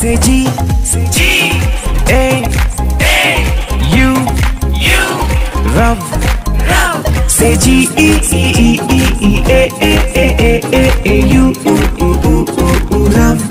Say G, say G, A, A, U, U, Rav, Rav. Say G, E, E, E, E, E, A, A, A, A, A, A, U, U, U, U, U, U, Gaurav.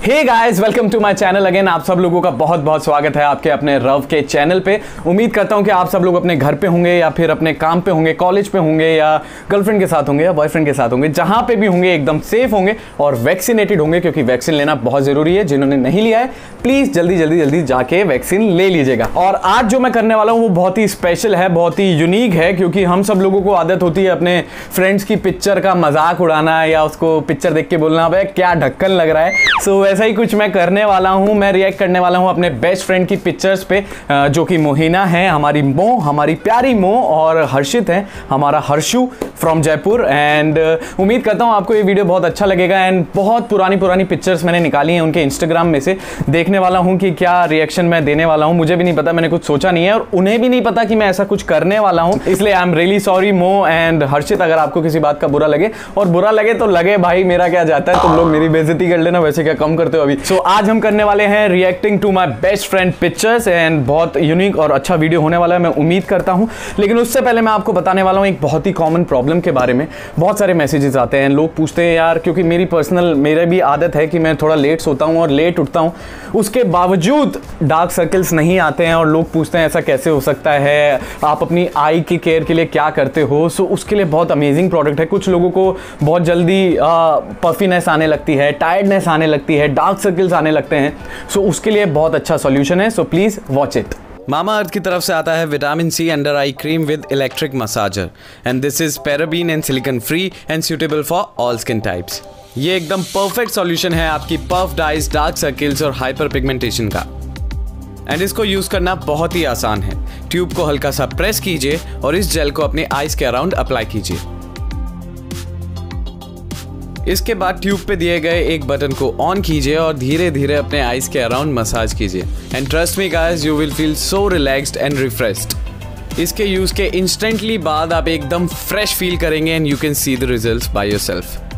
Hey guys welcome to my channel again आप सब लोगों का बहुत बहुत स्वागत है आपके अपने रव के चैनल पे। उम्मीद करता हूँ कि आप सब लोग अपने घर पे होंगे या फिर अपने काम पे होंगे कॉलेज पे होंगे या गर्लफ्रेंड के साथ होंगे या बॉयफ्रेंड के साथ होंगे, जहाँ पे भी होंगे, एकदम सेफ़ होंगे और वैक्सीनेटेड होंगे, क्योंकि वैक्सीन लेना बहुत ज़रूरी है, जिन्होंने नहीं लिया है प्लीज़ जल्दी जल्दी जल्दी जाके वैक्सीन ले लीजिएगा। और आज जो मैं करने वाला हूँ, वो बहुत ही स्पेशल है, बहुत ही यूनिक है, क्योंकि हम सब लोगों को आदत होती है अपने फ्रेंड्स की पिक्चर का मज़ाक उड़ाना या उसको पिक्चर देख के बोलना भाई क्या ढक्कन लग रहा है? सो वैसा ही कुछ मैं करने वाला हूँ, मैं रिएक्ट करने वाला हूँ अपने बेस्ट फ्रेंड की पिक्चर्स पे जो कि मोहिना है, हमारी मो, हमारी प्यारी मो और हर्षित है, हमारा हर्षु फ्रॉम जयपुर एंड उम्मीद करता हूँ आपको ये वीडियो बहुत अच्छा लगेगा एंड बहुत पुरानी पुरानी पिक्चर्स मैंने निकाली हैं उनके इंस्टाग्राम में से। देखने वाला हूँ कि क्या रिएक्शन मैं देने वाला हूँ, मुझे भी नहीं पता, मैंने कुछ सोचा नहीं है और उन्हें भी नहीं पता कि मैं ऐसा कुछ करने वाला हूँ। इसलिए आई एम रियली सॉरी मो एंड हर्षित, अगर आपको किसी बात का बुरा लगे, और बुरा लगे तो लगे भाई, मेरा क्या जाता है, तुम लोग मेरी बेजती कर लेना, वैसे क्या कम करते हो अभी। सो so, आज हम करने वाले हैं reacting to my best friend pictures and बहुत यूनिक और अच्छा वीडियो होने वाला है मैं उम्मीद करता हूँ। लेकिन उससे पहले मैं आपको बताने वाला हूँ एक बहुत ही कॉमन प्रॉब्लम के बारे में। बहुत सारे मैसेजेस आते हैं लोग पूछते हैं यार क्योंकि मेरी पर्सनल मेरे भी आदत है कि मैं थोड़ा लेट सोता हूँ और लेट उठता हूँ। उसके बावजूद डार्क सर्कल्स नहीं आते हैं और लोग पूछते हैं ऐसा कैसे हो सकता है? आप अपनी आई की केयर के लिए क्या करते हो? सो उसके लिए बहुत अमेजिंग प्रोडक्ट है। कुछ लोगों को बहुत जल्दी पफीनेस आने लगती है टायर्डनेस आने लगती है डार्क सर्कल्स आने लगते हैं। सो उसके लिए बहुत अच्छा सॉल्यूशन है। So please watch it Mamaearth की तरफ़ से आता है vitamin C under eye cream with electric massager and this is paraben and silicone free and suitable for all skin types ये एकदम परफेक्ट सॉल्यूशन है आपकी पफ डाइज डार्क सर्किल्स और हाइपर पिगमेंटेशन का। एंड इसको यूज़ करना बहुत ही आसान है। ट्यूब को हल्का सा प्रेस कीजिए और इस जेल को अपने आईज के अराउंड अप्लाई कीजिए। इसके बाद ट्यूब पे दिए गए एक बटन को ऑन कीजिए और धीरे धीरे अपने आईज के अराउंड मसाज कीजिए। And trust me guys you will feel so relaxed and refreshed इसके यूज़ के इंस्टेंटली बाद आप एकदम फ्रेश फील करेंगे and you can see the results by yourself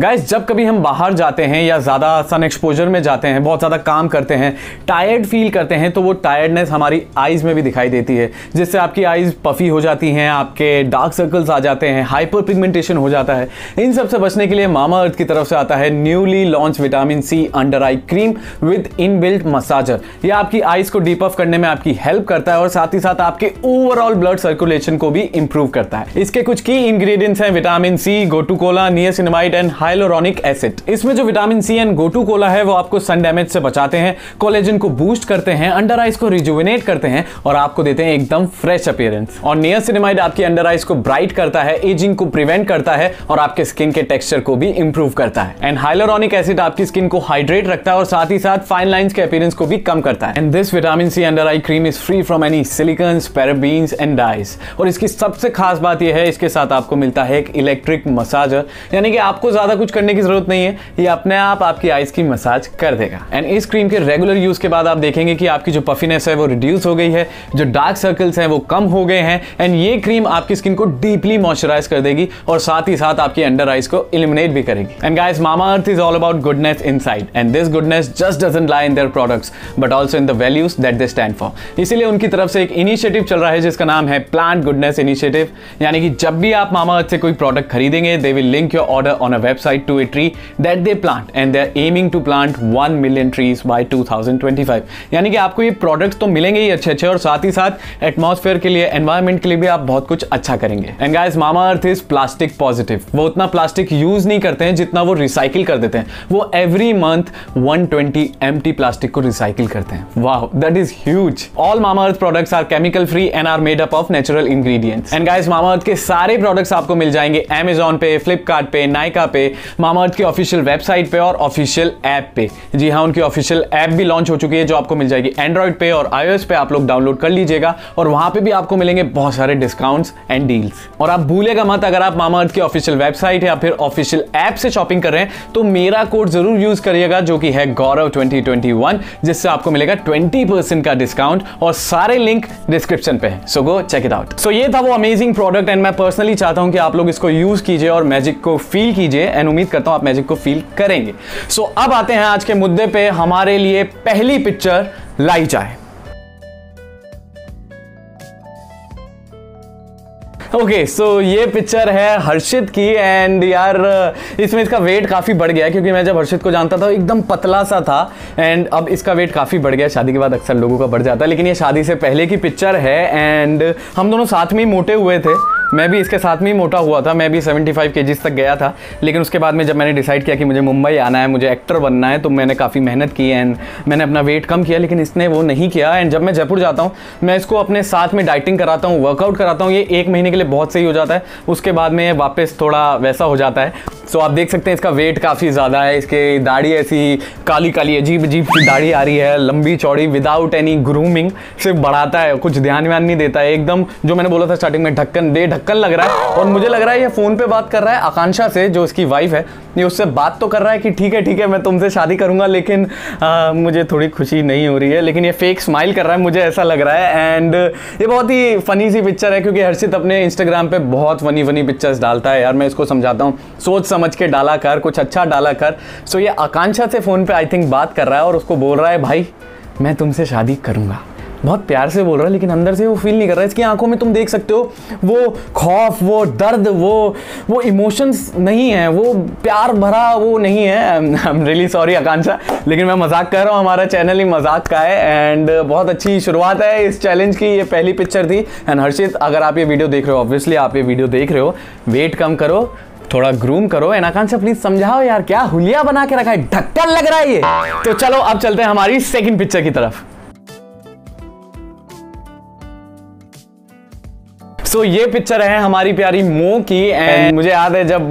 guys जब कभी हम बाहर जाते हैं या ज़्यादा सन एक्सपोजर में जाते हैं, बहुत ज़्यादा काम करते हैं टायर्ड फील करते हैं तो वो टायर्डनेस हमारी आईज़ में भी दिखाई देती है, जिससे आपकी आईज़ पफी हो जाती हैं, आपके डार्क सर्कल्स आ जाते हैं हाइपर पिगमेंटेशन हो जाता है। इन सबसे बचने के लिए मामा अर्थ की तरफ़ से आता है newly launch vitamin C under eye cream with in built massager यह आपकी आईज़ को डीपअप करने में आपकी हेल्प करता है और साथ ही साथ आपके ओवरऑल ब्लड सर्कुलेशन को भी इंप्रूव करता है। इसके कुछ की इंग्रेडिएंट्स हैं vitamin C gotu kola niacinamide and hyaluronic acid इसमें जो vitamin C and gotu kola है, वो आपको सन डैमेज से बचाते हैं कोलेजन को बूस्ट करते हैं अंडर आइज़ को रिजुविनेट करते हैं और आपको देते हैं एकदम फ्रेश अपीयरेंस और नियसिनेमाइड आपकी अंडर आइज़ को ब्राइट करता है एजिंग को प्रिवेंट करता है और आपके स्किन के टेक्सचर को भी इंप्रूव करता है. एंड हाइलोरॉनिक एसिड आपकी स्किन को हाइड्रेट रखता है और साथ ही साथ फाइन लाइंस के अपीयरेंस को भी कम करता है. And this vitamin C under eye cream is free from any silicones parabens and dyes और इसकी सबसे खास बात यह है, इसके साथ आपको मिलता है एक इलेक्ट्रिक मसाजर यानी कि आपको ज़्यादा कुछ करने की ज़रूरत नहीं है। ये अपने आप आपकी आइज़ की मसाज कर देगा। एंड इस क्रीम के रेगुलर यूज़ के बाद आप देखेंगे कि आपकी जो पफिनेस है वो रिड्यूस हो गई है, जो डार्क सर्कल्स हैं वो कम हो गए हैं। एंड ये क्रीम आपकी स्किन को डीपली मॉइस्चराइज कर देगी और साथ ही साथ आपकी अंडर आइज़ को इलिमिनेट भी करेगी। And guys Mama Earth is all about goodness inside and this goodness just doesn't lie in their products but also in the values that they stand for इसीलिए उनकी तरफ़ से एक इनिशिएटिव चल रहा है, जिसका नाम है प्लांट गुडनेस इनिशिएटिव यानी कि जब भी आप मामा अर्थ से कोई प्रोडक्ट खरीदेंगे they will link your order on a website to a tree that they plant and they are aiming to plant 1 million trees by 2025 यानी कि आपको ये प्रोडक्ट्स तो मिलेंगे ही अच्छे अच्छे और साथ ही साथ एटमॉस्फेयर के लिए एनवायरमेंट के लिए भी आप बहुत कुछ अच्छा करेंगे। And guys Mama Earth is plastic positive वो उतना प्लास्टिक यूज़ नहीं करते हैं जितना वो रिसाइकिल कर देते हैं। वो एवरी मंथ 120 एम्प्टी प्लास्टिक को रिसाइकिल करते हैं। वाह that is huge all Mama Earth products are chemical free and are made up of natural ingredients and guys Mama Earth के सारे प्रोडक्ट्स आपको मिल जाएँगे Amazon पे फ्लिपकार्ट पे नाइका पे मामा अर्थ की ऑफिशियल वेबसाइट पे और ऑफिशियल ऐप पे। जी हाँ उनकी ऑफिशियल ऐप भी लॉन्च हो चुकी है, जो आपको मिल जाएगी एंड्रॉइड पे और iOS पे। आप लोग डाउनलोड कर लीजिएगा और वहाँ पे भी आपको मिलेंगे बहुत सारे डिस्काउंट्स एंड डील्स और आप भूलेगा मत, अगर आप मामा अर्थ की ऑफिशियल वेबसाइट या फिर ऑफिशियल ऐप से शॉपिंग कर रहे हैं तो मेरा कोड ज़रूर यूज़ करिएगा, जो कि है गौरव 2021 जिससे आपको मिलेगा 20% का डिस्काउंट और सारे लिंक डिस्क्रिप्शन पे। है so go check it out so ये था वो अमेजिंग प्रोडक्ट एंड मैं पर्सनली चाहता हूँ कि आप लोग इसको यूज़ कीजिए और मैजिक को फील कीजिए। एंड उम्मीद करता हूँ आप मैजिक को फील करेंगे। सो so, अब आते हैं आज के मुद्दे पे। हमारे लिए पहली पिक्चर लाई जाए। ओके okay, सो so ये पिक्चर है हर्षित की एंड यार इसमें इसका वेट काफ़ी बढ़ गया क्योंकि मैं जब हर्षित को जानता था एकदम पतला सा था एंड अब इसका वेट काफ़ी बढ़ गया शादी के बाद अक्सर लोगों का बढ़ जाता है लेकिन ये शादी से पहले की पिक्चर है एंड हम दोनों साथ में ही मोटे हुए थे। मैं भी इसके साथ में ही मोटा हुआ था, मैं भी 75 फाइव तक गया था, लेकिन उसके बाद में जब मैंने डिसाइड किया कि मुझे मुंबई आना है, मुझे एक्टर बनना है तो मैंने काफ़ी मेहनत की एंड मैंने अपना वेट कम किया, लेकिन इसने वो नहीं किया एंड जब मैं जयपुर जाता हूँ, मैं इसको अपने साथ में डाइटिंग कराता हूँ वर्कआउट कराता हूँ, ये एक महीने के लिए बहुत सही हो जाता है, उसके बाद में वापस थोड़ा वैसा हो जाता है। सो आप देख सकते हैं इसका वेट काफ़ी ज़्यादा है। इसके दाढ़ी ऐसी काली काली अजीब अजीब सी दाढ़ी आ रही है। लंबी चौड़ी विदाउट एनी ग्रूमिंग सिर्फ़ बढ़ाता है कुछ ध्यान व्यान नहीं देता है। एकदम जो मैंने बोला था स्टार्टिंग में ढक्कन दे ढक्कन लग रहा है। और मुझे लग रहा है ये फ़ोन पे बात कर रहा है आकांक्षा से जो इसकी वाइफ है। ये उससे बात तो कर रहा है कि ठीक है ठीक है मैं तुमसे शादी करूँगा लेकिन आ, मुझे थोड़ी खुशी नहीं हो रही है। लेकिन ये फेक स्माइल कर रहा है मुझे ऐसा लग रहा है। एंड ये बहुत ही फ़नी सी पिक्चर है क्योंकि हर्षित अपने इंस्टाग्राम पे बहुत फनी फनी पिक्चर्स डालता है। यार मैं इसको समझाता हूँ। सोच समझ के डाला कर, कुछ अच्छा डाला कर। सो ये आकांक्षा से फ़ोन पे आई थिंक बात कर रहा है और उसको बोल रहा है, भाई, मैं तुमसे शादी करूँगा। बहुत प्यार से बोल रहा है, लेकिन अंदर से वो फील नहीं कर रहा है। इसकी आँखों में तुम देख सकते हो, वो खौफ, वो दर्द, वो वो इमोशंस नहीं है, वो प्यार भरा वो नहीं है। I am really sorry Akanksha, लेकिन मैं मज़ाक कर रहा हूँ, हमारा चैनल ही मज़ाक का है। एंड बहुत अच्छी शुरुआत है इस चैलेंज की, ये पहली पिक्चर थी। एंड हर्षित, अगर आप ये वीडियो देख रहे हो ऑब्वियसली आप ये वीडियो देख रहे हो। वेट कम करो थोड़ा ग्रूम करो, एनाकान से प्लीज़ समझाओ यार, क्या हुलिया बना के रखा है? ढक्कन लग रहा है ये। तो चलो, अब चलते हैं हमारी सेकंड पिक्चर की तरफ़। सो so, ये पिक्चर है हमारी प्यारी मो की एंड मुझे याद है जब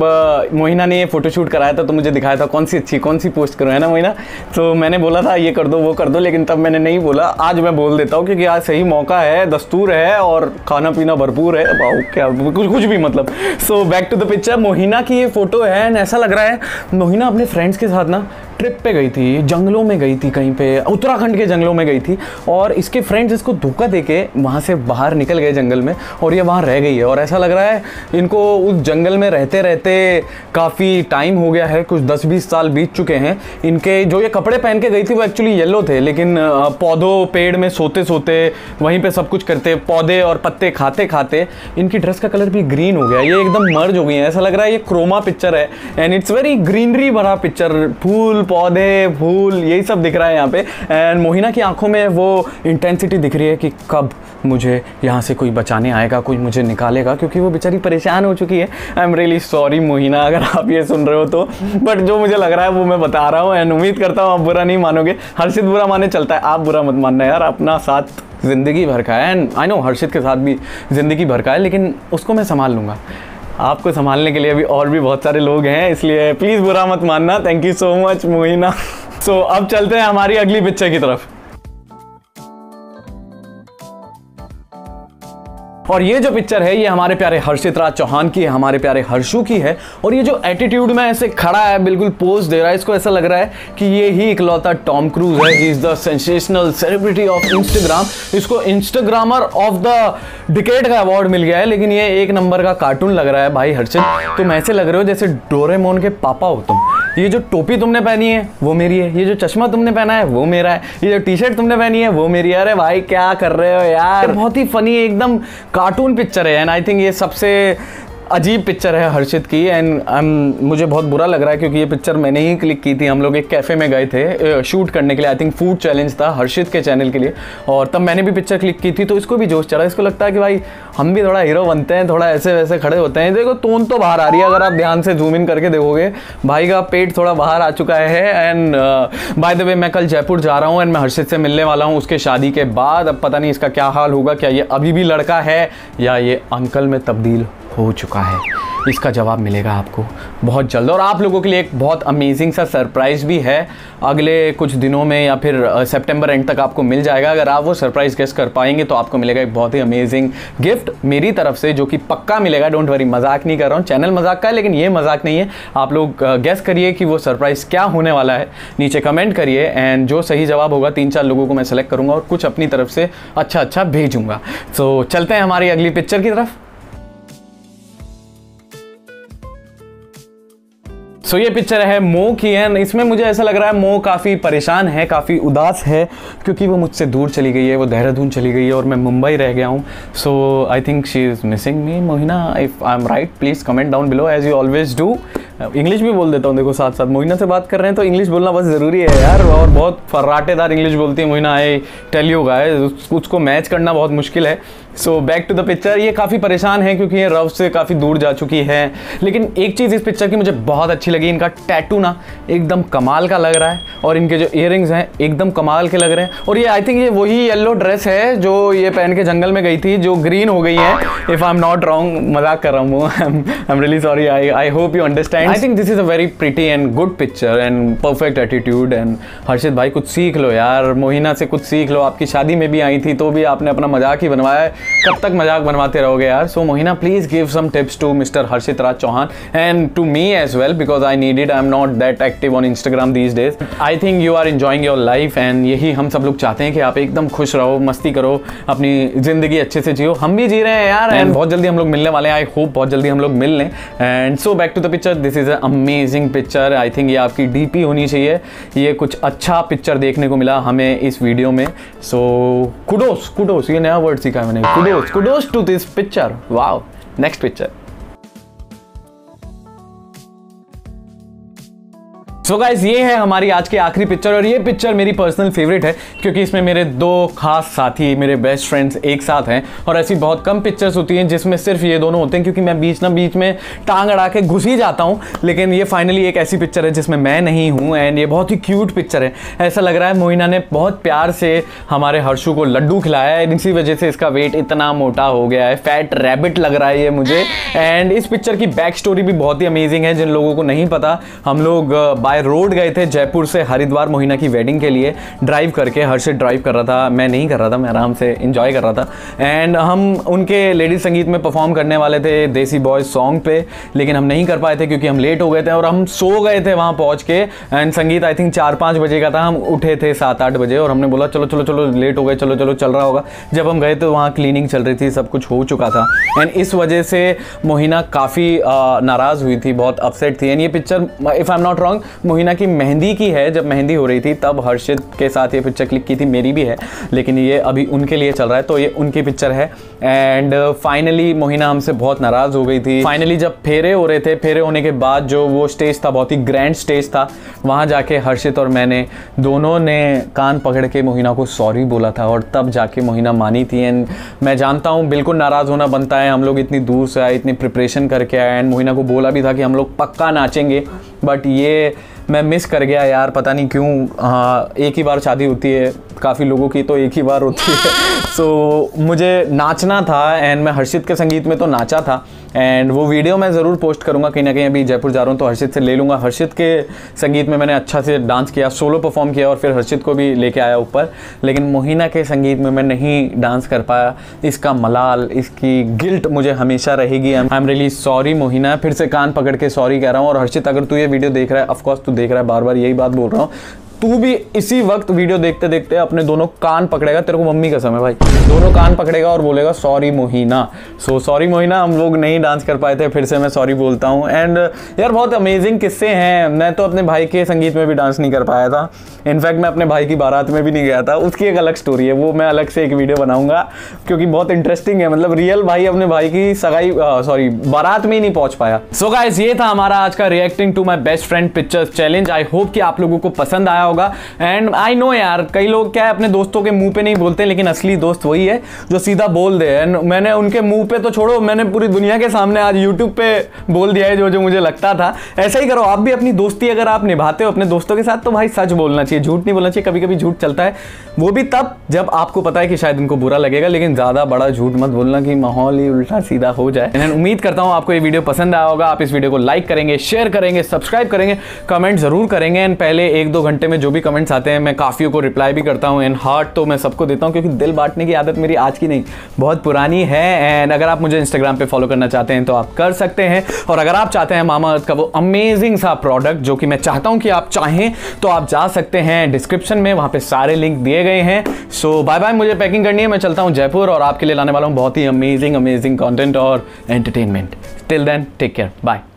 मोहिना ने ये फोटोशूट कराया था तो मुझे दिखाया था कौन सी अच्छी कौन सी पोस्ट करो है ना मोहिना? तो मैंने बोला था ये कर दो वो कर दो लेकिन तब मैंने नहीं बोला। आज मैं बोल देता हूँ क्योंकि आज सही मौका है दस्तूर है और खाना पीना भरपूर है। क्या कुछ कुछ भी मतलब। So back to the picture Mohina की ये फ़ोटो है एंड ऐसा लग रहा है मोहिना अपने फ्रेंड्स के साथ ना ट्रिप पे गई थी, जंगलों में गई थी कहीं पे, उत्तराखंड के जंगलों में गई थी और इसके फ्रेंड्स इसको धोखा दे के वहाँ से बाहर निकल गए जंगल में और ये वहाँ रह गई है। और ऐसा लग रहा है इनको उस जंगल में रहते रहते काफ़ी टाइम हो गया है, कुछ दस बीस साल बीत चुके हैं। इनके जो ये कपड़े पहन के गई थी वो एक्चुअली येलो थे, लेकिन पौधों, पेड़ में सोते सोते वहीं पर सब कुछ करते, पौधे और पत्ते खाते खाते इनकी ड्रेस का कलर भी ग्रीन हो गया। ये एकदम मर्ज हो गई है। ऐसा लग रहा है ये क्रोमा पिक्चर है एंड इट्स वेरी ग्रीनरी भरा पिक्चर फूल पौधे, फूल, यही सब दिख रहा है यहाँ पे। एंड मोहिना की आँखों में वो इंटेंसिटी दिख रही है कि कब मुझे यहाँ से कोई बचाने आएगा, कोई मुझे निकालेगा, क्योंकि वो बेचारी परेशान हो चुकी है। I am really sorry Mohina, अगर आप ये सुन रहे हो तो। बट जो मुझे लग रहा है वो मैं बता रहा हूँ एंड उम्मीद करता हूँ आप बुरा नहीं मानोगे। हर्षित बुरा माने चलता है, आप बुरा मत मानना यार, अपना साथ ज़िंदगी भर का है। एंड आई नो हर्षित के साथ भी ज़िंदगी भर का है, लेकिन उसको मैं संभाल लूँगा। आपको संभालने के लिए अभी और भी बहुत सारे लोग हैं, इसलिए प्लीज़ बुरा मत मानना। Thank you so much Mohina. So अब चलते हैं हमारी अगली पिक्चर की तरफ़। और ये जो पिक्चर है, ये हमारे प्यारे हर्षित राज चौहान की है, हमारे प्यारे हर्षू की है। और ये जो एटीट्यूड में ऐसे खड़ा है, बिल्कुल पोज दे रहा है, इसको ऐसा लग रहा है कि ये ही इकलौता टॉम क्रूज है। He is the sensational celebrity of Instagram इसको इंस्टाग्रामर ऑफ़ द डिकेट का अवार्ड मिल गया है, लेकिन ये एक नंबर का कार्टून लग रहा है। भाई हर्षित, तुम ऐसे लग रहे हो जैसे डोरेमोन के पापा हो तुम। ये जो टोपी तुमने पहनी है, वो मेरी है। ये जो चश्मा तुमने पहना है, वो मेरा है। ये जो टी शर्ट तुमने पहनी है, वो मेरी है। अरे भाई, क्या कर रहे हो यार? बहुत ही फनी एकदम कार्टून पिक्चर है एंड आई थिंक ये सबसे अजीब पिक्चर है हर्षित की एंड um, मुझे बहुत बुरा लग रहा है क्योंकि ये पिक्चर मैंने ही क्लिक की थी। हम लोग एक कैफ़े में गए थे शूट करने के लिए। आई थिंक फ़ूड चैलेंज था हर्षित के चैनल के लिए। और तब मैंने भी पिक्चर क्लिक की थी तो इसको भी जोश चढ़ा। इसको लगता है कि भाई हम भी थोड़ा हीरो बनते हैं थोड़ा ऐसे वैसे खड़े होते हैं। देखो टोन तो बाहर आ रही है अगर आप ध्यान से जूम इन करके देखोगे। भाई का पेट थोड़ा बाहर आ चुका है एंड बाय द वे मैं कल जयपुर जा रहा हूँ एंड मैं हर्षित से मिलने वाला हूँ उसके शादी के बाद। अब पता नहीं इसका क्या हाल होगा क्या ये अभी भी लड़का है या ये अंकल में तब्दील हो चुका है। इसका जवाब मिलेगा आपको बहुत जल्द। और आप लोगों के लिए एक बहुत अमेजिंग सा सरप्राइज़ भी है। अगले कुछ दिनों में या फिर सितंबर एंड तक आपको मिल जाएगा। अगर आप वो सरप्राइज़ गेस कर पाएँगे तो आपको मिलेगा एक बहुत ही अमेजिंग गिफ्ट मेरी तरफ़ से, जो कि पक्का मिलेगा। डोंट वरी मज़ाक नहीं कर रहा हूँ। चैनल मज़ाक का है, लेकिन ये मज़ाक नहीं है। आप लोग गेस करिए कि वो सरप्राइज़ क्या होने वाला है। नीचे कमेंट करिए एंड जो सही जवाब होगा, तीन चार लोगों को मैं सेलेक्ट करूँगा और कुछ अपनी तरफ़ से अच्छा अच्छा भेजूँगा। तो चलते हैं हमारी अगली पिक्चर की तरफ़। सो so, ये पिक्चर है मो की है इसमें मुझे ऐसा लग रहा है मो काफ़ी परेशान है काफ़ी उदास है क्योंकि वो मुझसे दूर चली गई है वो देहरादून चली गई है और मैं मुंबई रह गया हूँ। So I think she is missing me Mohina if I am right please comment down below as you always do English भी बोल देता हूँ, देखो साथ साथ मोहिना से बात कर रहे हैं तो इंग्लिश बोलना बहुत ज़रूरी है यार, और बहुत फर्राटेदार इंग्लिश बोलती है Mohina I tell you guys उसको मैच करना बहुत मुश्किल है। So back to the picture ये काफ़ी परेशान है क्योंकि ये रव से काफ़ी दूर जा चुकी है। लेकिन एक चीज़ इस पिक्चर की मुझे बहुत अच्छी लगी, इनका टैटू ना, एकदम कमाल का लग रहा है, और इनके जो इयर हैं, एकदम कमाल के लग रहे हैं। और ये आई थिंक ये वही येलो ड्रेस है जो ये पहन के जंगल में गई थी, जो ग्रीन हो गई है। If I am not wrong मज़ाक कर रहा हूँ I am really sorry I I hope you understand I think this is a very pretty and good picture and perfect attitude and Harshit भाई कुछ सीख लो यार मोहिना से कुछ सीख लो। आपकी शादी में भी आई थी तो भी आपने अपना मज़ाक ही बनवाया है। कब तक मज़ाक बनवाते रहोगे यार? So Mohina please give some tips to mister Harshit Raj Chauhan and to me as well because I need it I am not that active on Instagram these days I think you are enjoying your life and यही हम सब लोग चाहते हैं कि आप एकदम खुश रहो मस्ती करो अपनी ज़िंदगी अच्छे से जियो। हम भी जी रहे हैं यार एंड बहुत जल्दी हम लोग मिलने वाले हैं। आई होप बहुत जल्दी हम लोग मिल लें। And so back to the picture this is amazing picture I think ये आपकी डीपी होनी चाहिए। ये कुछ अच्छा पिक्चर देखने को मिला हमें इस वीडियो में। सो कुडोस कुडोस ये नया वर्ड सीखा मैंने। Kudos kudos to this picture wow next picture so so guys ये है हमारी आज की आखिरी पिक्चर और ये पिक्चर मेरी पर्सनल फेवरेट है क्योंकि इसमें मेरे दो खास साथी मेरे बेस्ट फ्रेंड्स एक साथ हैं और ऐसी बहुत कम पिक्चर्स होती हैं जिसमें सिर्फ़ ये दोनों होते हैं क्योंकि मैं बीच ना बीच में टांग अड़ा के घुस ही जाता हूँ लेकिन ये फाइनली एक ऐसी पिक्चर है जिसमें मैं नहीं हूँ एंड ये बहुत ही क्यूट पिक्चर है। ऐसा लग रहा है मोइना ने बहुत प्यार से हमारे हर्षू को लड्डू खिलाया है इसी वजह से इसका वेट इतना मोटा हो गया है फैट रैबिट लग रहा है ये मुझे। एंड इस पिक्चर की बैक स्टोरी भी बहुत ही अमेजिंग है जिन लोगों को नहीं पता हम लोग बाय बाय रोड गए थे जयपुर से हरिद्वार मोहिना की वेडिंग के लिए ड्राइव करके। हर्षित ड्राइव कर रहा था। मैं नहीं कर रहा था, मैं आराम से इंजॉय कर रहा था। एंड हम उनके लेडीज़ संगीत में परफॉर्म करने वाले थे देसी बॉयज़ सॉन्ग पे, लेकिन हम नहीं कर पाए थे क्योंकि हम लेट हो गए थे और हम सो गए थे वहाँ पहुँच के। एंड संगीत आई थिंक चार पाँच बजे का था। हम उठे थे सात आठ बजे और हमने बोला, चलो चलो चलो लेट हो गए, चलो चलो, चल रहा होगा। जब हम गए तो वहाँ क्लीनिंग चल रही थी, सब कुछ हो चुका था। एंड इस वजह से मोहिना काफ़ी नाराज़ हुई थी, बहुत अपसेट थी। एंड ये picture if I am not wrong Mohina की मेहंदी की है, जब मेहंदी हो रही थी, तब हर्षित के साथ ये पिक्चर क्लिक की थी, मेरी भी है, लेकिन ये अभी उनके लिए चल रहा है तो ये उनकी पिक्चर है। एंड फाइनली मोहिना हमसे बहुत नाराज़ हो गई थी। फाइनली जब फेरे हो रहे थे, फेरे होने के बाद जो वो स्टेज था, बहुत ही ग्रैंड स्टेज था, वहाँ जाके हर्षित और मैंने दोनों ने कान पकड़ के मोहिना को सॉरी बोला था, और तब जाके मोहिना मानी थी। एंड मैं जानता हूँ, बिल्कुल नाराज़ होना बनता है, हम लोग इतनी दूर से आए, इतनी प्रिपरेशन करके आए एंड मोहिना को बोला भी था कि हम लोग पक्का नाचेंगे बट ये मैं मिस कर गया यार, पता नहीं क्यों हाँ एक ही बार शादी होती है, काफ़ी लोगों की तो एक ही बार होती है। सो so, मुझे नाचना था एंड मैं हर्षित के संगीत में तो नाचा था एंड वो वीडियो मैं ज़रूर पोस्ट करूँगा कहीं ना कहीं अभी जयपुर जा रहा हूँ तो हर्षित से ले लूँगा। हर्षित के संगीत में मैंने अच्छा से डांस किया सोलो परफॉर्म किया और फिर हर्षित को भी लेके आया ऊपर। लेकिन मोहिना के संगीत में मैं नहीं डांस कर पाया। इसका मलाल इसकी गिल्ट मुझे हमेशा रहेगी। I am really sorry Mohina. फिर से कान पकड़ के सॉरी कह रहा हूँ और हर्षित अगर तू ये वीडियो देख रहा है ऑफकोर्स तू देख रहा है बार बार यही बात बोल रहा हूँ। तू भी इसी वक्त वीडियो देखते देखते अपने दोनों कान पकड़ेगा। तेरे को मम्मी कसम है भाई। दोनों कान पकड़ेगा और बोलेगा sorry Mohina. So sorry Mohina, हम लोग नहीं डांस कर पाए थे, फिर से मैं सॉरी बोलता हूँ। एंड यार, बहुत अमेजिंग किस्से हैं। मैं तो अपने भाई के संगीत में भी डांस नहीं कर पाया था। इनफैक्ट मैं अपने भाई की बारात में भी नहीं गया था। उसकी एक अलग स्टोरी है। वो मैं अलग से एक वीडियो बनाऊँगा, क्योंकि बहुत इंटरेस्टिंग है। मतलब रियल भाई अपने भाई की सगाई सॉरी बारात में ही नहीं पहुँच पाया। सो so गाइस ये था हमारा आज का reacting to my best friend pictures challenge I hope कि आप लोगों को पसंद आया होगा। एंड आई नो यार, कई लोग क्या है, अपने दोस्तों के मुँह पे नहीं बोलते, लेकिन असली दोस्त वही है जो सीधा बोल दे। एंड मैंने उनके मुँह पे तो छोड़ो, मैंने पूरी दुनिया के सामने आज यूट्यूब पे बोल दिया है जो जो मुझे लगता था। ऐसा ही करो, आप भी अपनी दोस्ती अगर आप निभाते हो अपने दोस्तों के साथ तो भाई सच बोलना चाहिए, झूठ नहीं बोलना चाहिए कभी कभी झूठ चलता है। वो भी तब जब आपको पता है कि शायद उनको बुरा लगेगा, लेकिन ज़्यादा बड़ा झूठ मत बोलना कि माहौल ही उल्टा सीधा हो जाए। मैं उम्मीद करता हूँ आपको ये वीडियो पसंद आया होगा। आप इस वीडियो को लाइक करेंगे शेयर करेंगे सब्सक्राइब करेंगे कमेंट ज़रूर करेंगे। एंड पहले एक दो घंटे में जो भी कमेंट्स आते हैं, मैं काफ़ियों को रिप्लाई भी करता हूँ। एंड हार्ट तो मैं सबको देता हूँ, क्योंकि दिल बांटने की आदत मेरी आज की नहीं, बहुत पुरानी है। एंड अगर आप मुझे इंस्टाग्राम पर फॉलो करना चाहते हैं तो आप कर सकते हैं। और अगर आप चाहते हैं मामा अर्थ का वो अमेजिंग सा प्रोडक्ट जो कि मैं चाहता हूँ कि आप चाहें तो आप जा सकते हैं। डिस्क्रिप्शन में वहाँ पर सारे लिंक दिए गए हैं। सो बाय बाय मुझे पैकिंग करनी है। मैं चलता हूँ जयपुर और आपके लिए लाने वाला हूँ बहुत ही अमेजिंग अमेजिंग कॉन्टेंट और entertainment till then take care bye